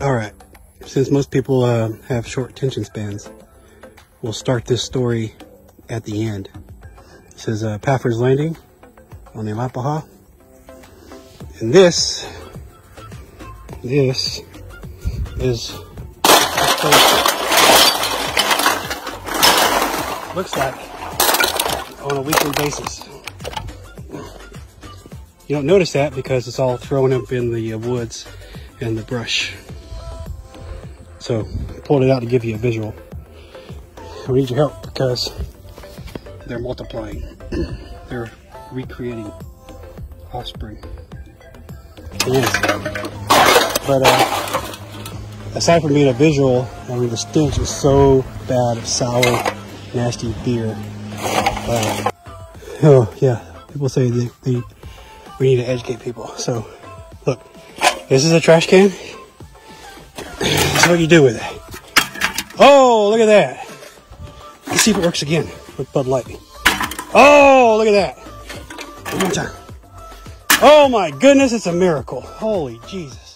All right. Since most people uh, have short attention spans, we'll start this story at the end. It says uh, Pafford's Landing on the Alapaha. And this, this is looks like on a weekly basis. You don't notice that because it's all thrown up in the uh, woods and the brush. So pulled it out to give you a visual. We need your help because they're multiplying. they're recreating offspring. But uh, aside from being a visual, I mean the stench is so bad of sour, nasty beer. Uh, oh yeah, people say they, they, we need to educate people. So look, this is a trash can. Is what you do with it. Oh, look at that. Let's see if it works again with Bud Light. Oh, look at that. One more time. Oh my goodness, it's a miracle. Holy Jesus.